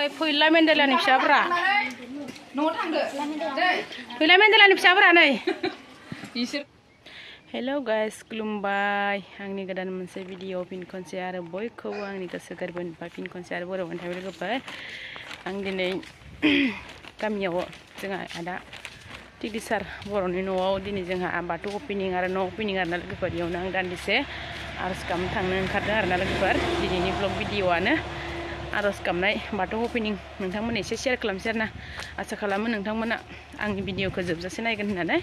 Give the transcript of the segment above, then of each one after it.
नै फैला मेन्देलानि फिसाफ्रा न'आव थांदो दै फैला मेन्देलानि फिसाफ्रा नै बिसोर हेल' गाइस खुलुमबाय आंनि गोदान मोनसे भिडिअ फिन खनसे आरो बयखौबो आंनि गोसो गोरबोनिफ्राय फिन खनसे आरो बर' मोनथाय लोगोफोर आं दिनै गामियाव जोंहा आदा टिडिसार बर'नि न'आव दिनै जोंहा बाथौ अपेनिं आरो न' अपेनिं आरोना लोगोफोर बेयावनो आं दान्दिसे आर'ज गाबनो थांनो ओंखारदों आरोना लोगोफोर दिनैनि ब्लग भिडिअआनो आर'ज गाबनाय बाथौ अपेनिं नोंथांमोन एसे शेयार खालामसै आरोना आसा खालामो नोंथांमोना आंनि भिडिअखौ जोबजासे नायगोन होननानै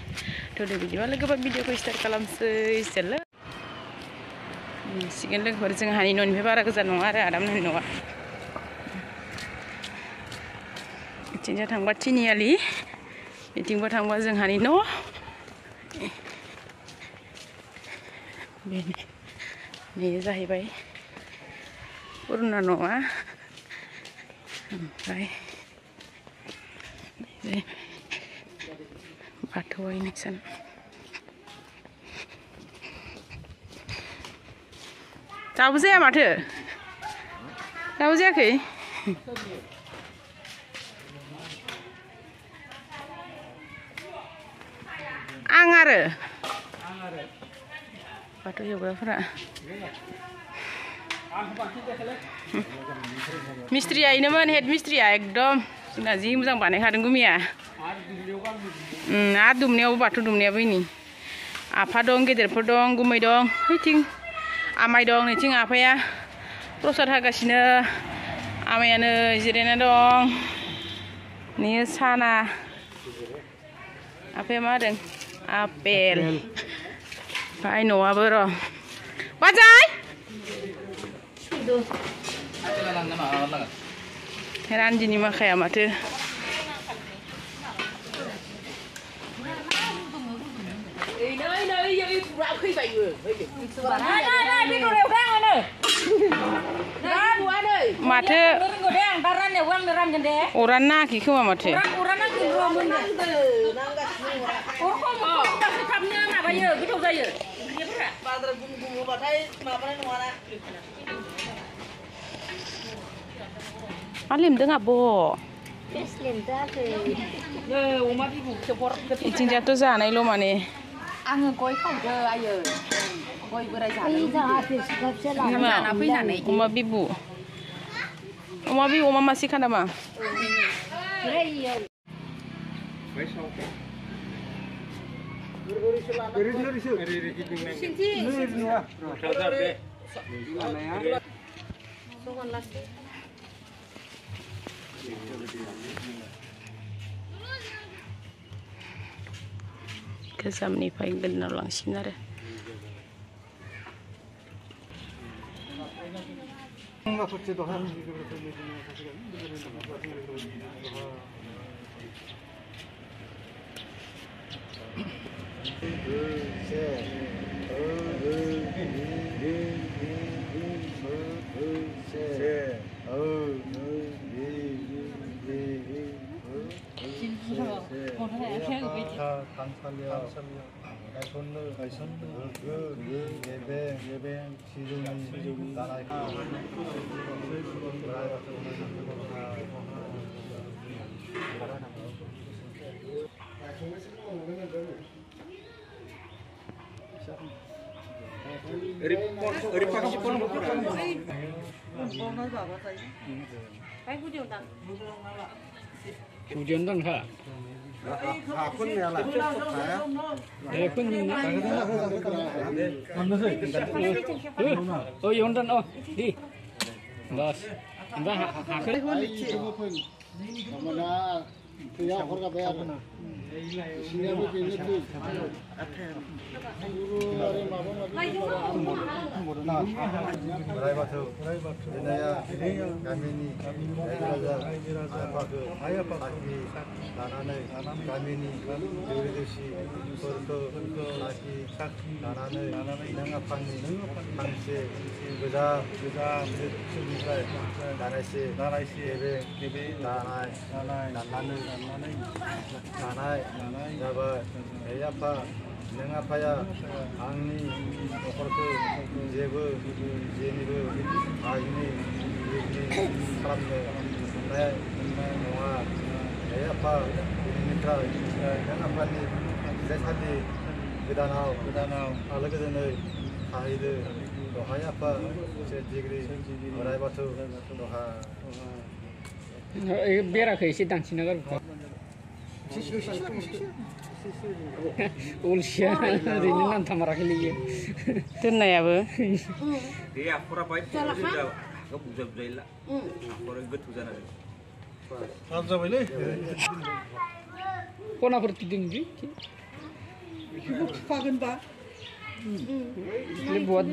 थ' बिदिबा लोगोफोर भिडिअखौ स्टार्ट खालामसै जेल्लो सिगोन लोगोफोर जोंहानि न'निफ्राय बारा गोजान नङा आरो आदामनि न'आ बिथिंजा थांबा तिनिआलि बिथिंबा थांबा जोंहानि न' बेनो बेयो जाहैबाय पुरुना न'आ ओमफ्राय बे बाथौआनो सान दाबो जाया माथो दाबो जायाखै आं आरो बाथौ हेवग्राफोरा मिस्ट्रिया इनोमोन हेड मिस्ट्रिया एकदम जोंना जि मोजां बानायखादों गुमिया आरो दुमनायावबो बाथौ दुमनायाबो इनि आफा दं गेदेरफोर दं गुमै दं ओइथिं आमाइ दं नैथिं आफाया प्रसाद हागासिनो आमायानो जिरायना दं नै साना आफाया मा होदों आपेल ओमफ्राय न'आबो र' बाजाय doon. Ate na lang naman, awat lang. Heran din yung makaya mati. Ay, nay, nay, yung yung rap kay bayo. Nay, nay, nay, đi đồ đều đang anh ơi. Nay, đồ anh ơi. Mà thế. Đồ đang, ta ran đều quăng đồ ran chân đế. Uran na kì không mà thế. Uran, uran na kì rồi mình. Uran không, không được thăm nha mà bayo, cái thằng bayo. Padre bung bung vào đây mà bên ngoài này. 전당 사. 아픈 내라 대kun Oh, yondan oh. Di. Bos. Mbah hakil. 어 गोजामनिफ्राय गोदनाव लांसिगोन आरो Oh. 당찰력, 애손을, 그, 그, 예배, 예배, 지종이, 지종이, 나라의 Ripak si pun bukan. Bukan apa apa saja. Kayak gue dia udah. chủ dân đang hả Hả quân nè là chất sụp hả? Để quân nhìn nè Còn nó hơi Ừ, ôi yon dân ô, đi Bas, anh ta hả hả khơi Hả khơi Hả khơi Hả khơi Hả khơi Hả khơi Hả khơi Hả khơi गामिनि रायजो राजा आफाखौ साखि लानानै गामिनि दौरि दौसिफोरखौ साखि साखि लानानै नों आफानि फांसे गोजाम गोजाम समनिफ्राय दानायसे दानायसे गेबे दानाय दानानै दाननानै लानाय जाबाय ए आफा नों आफाया आंनि न'खरखौ जेबो जेनिबो आंनि खालामनो ओमफ्राय नङा ए आफा बेनिफ्राय नों आफानि जेसादि गोदानाव गोदानाव आलो गोदानै थाहैदो दहाय आफा सेर डिग्रि ओरायबाथ' दहा बेराखौ एसे दानसिना गारबा Ulsia, ini nanti marah ini ya. Tenna ya bu. Iya, aku rapi. Salah kan? Aku bisa bisa illa. Aku orang gitu jangan. Salah siapa ini? Kau nak berarti dengki? Ibu pagen pak. Ini buat.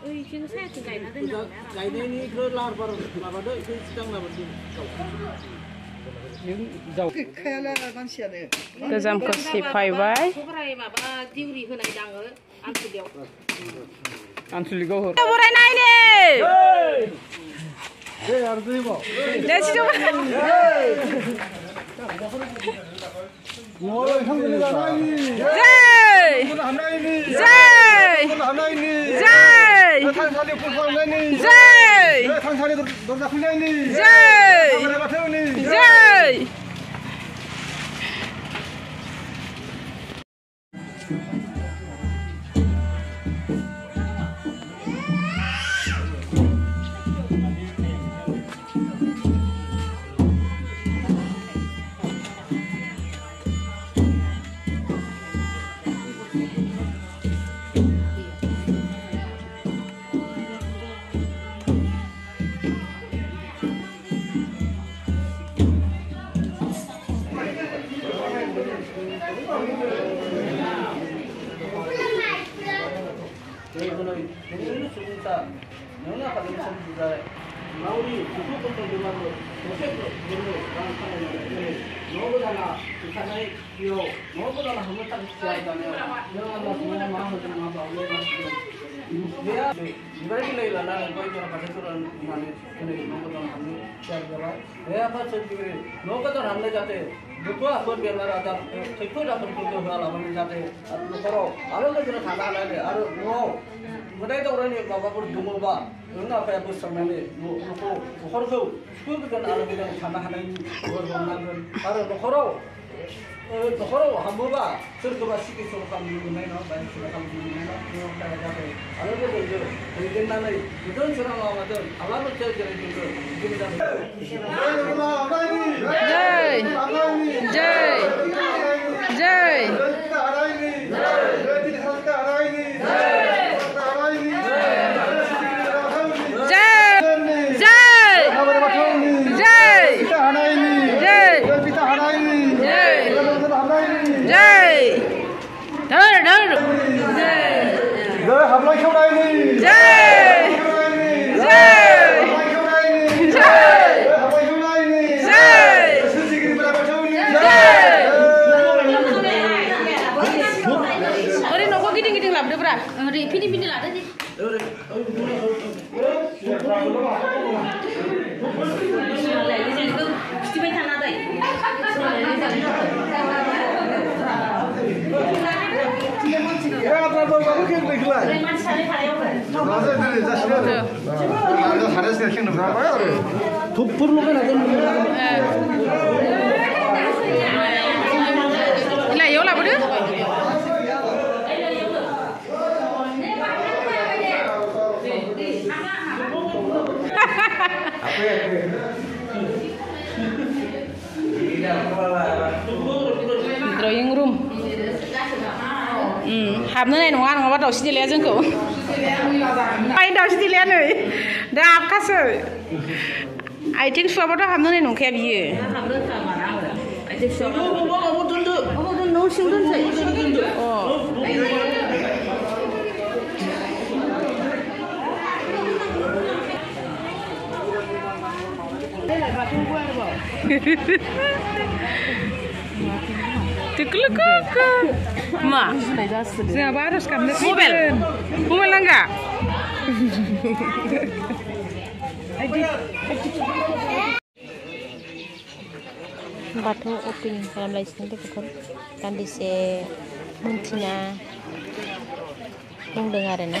Saya tidak ada. Kainnya ini kerlar baru. Lapar deh, ini sedang lapar dulu. những dầu ta dám có xì phải vai ăn xì gấu hồn bữa nay nè đây chị chúng Jai! Jai! Jai! Jai! Jai! Jai! Bye. الجمل من سلطة من قبل سلطة نوري سلطة الجمل وشك جمل كان كان الجمل نوبدا لا تكاني يو نوبدا لا هم تك سيادة لا لا سمع ما هو جمع بعوض dia berarti lagi lah lah kalau kita pada surat mana ini nomor tuan kami cari jawab eh apa cerita ini nomor tuan hamle jatuh দুটো আসন বেলার আদার गदाय दावरायनि माबाफोर दङबा नों आफायाबो सांनानै न'खौ न'खरखौ सुखोगोन आरो मोजां थानो हानायनि गोहोर मोननांगोन आरो न'खराव न'खराव हाबोबा सोरखौबा सिकित्सा खालामनो मोननाय नङा बायदिसिना खालामनो मोननाय नङा आरो लोगोसे दैदेननानै गोदोन सोरां लामाजों आलामोथिया जेरै जोङो जय जय जय जय जय हामीलाई खेउडाइनी जय जय जय फिनि boybabu kırdıklar. Nasıl ederiz? Nasıl ederiz? Topurlu kadar. Evet. हाबनो नाय नङा नङाबा दाउस्रि देलाया जोंखौ आइ दाउस्रि देलाया नै दा हाबखासो आथिं सुवाबाथ' हाबनो नाय नंखाया बियो न' harus kan mobil mobil enggak बाथौ अपेन खालामलायसिनो लोगोफोर दान्दिसे मोनथिना बुंदों आरो ना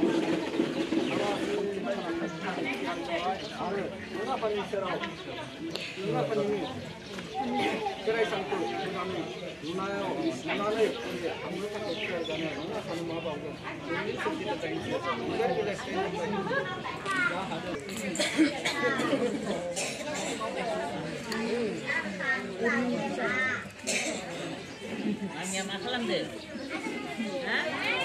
अननांगोन गोदान हा लाबोनानै गोदान गोदान सोंथायनानै आरो बिमा बिफानि सेराव बिमा बिफानि खेराइ सानखौ होनानै नुनायाव नुनानै थांनो थाखाय थियारि जानाय बिमा बिफानो मा बावगोन बेनि सोरजिनो गेदेर गेदेर दा हादों आंनिया मा खालामदो हा खेराइसालि फिथा होबाय आरो लोगोफोर बाथौ जय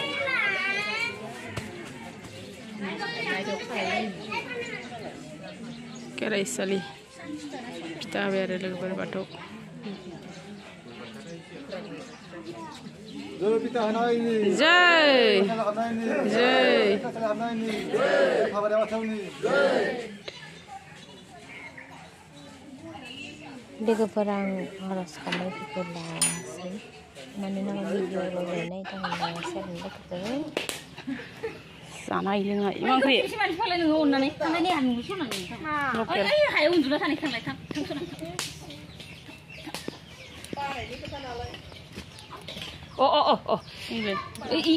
पिता हनायनि जय हनायनि जय हनायनि हाबाया बाथौनि लोगोफोर आं आर'ज गाबनायफोरखौ लासै मानोना भिडिअ लिरनाय दङ सोरनि लोगोफोर sana ilinga imang kri siman pala nung unna ni kana ni anu suna ni ha ay ay hay un dula tani kan lai kan kan suna oh oh oh oh ini i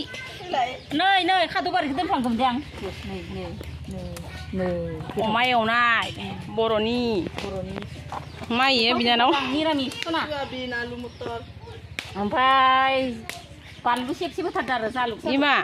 nơi nơi khát tu bari khát phẳng cầm giang nơi nơi nơi nơi oh mai oh nai boroni boroni mai ya binanau nirami suna binalu motor sampai pandu siap siap tadar saluk ima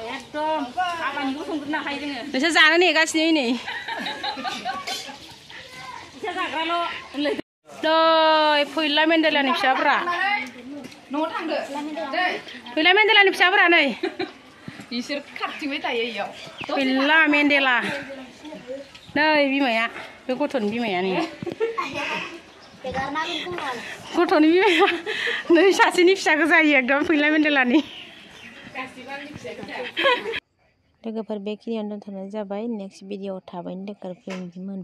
एकदम खामानिखौ संग्रोनो हायो जोङो नोंसोर जानो नेगासिनो नै इसा जाग्राल' होनलाय नै फैला मेन्देलानि फिसाफ्रा न'आव थांदो फैला मेन्देलानि फिसाफ्रा नै बिसोर खारथिंबाय थायो इयाव फैला मेन्देला नै बिमाया बे गथ'नि बिमाया नै गथ'नि बिमाया नै सासेनि फिसाखौ जायो एकदम फैला मेन्देलानि लोगोफोर बेखिनियावनो दोनथ'नाय जाबाय। नेक्स्ट भिडियो थाबैनो लोगोफोर मोन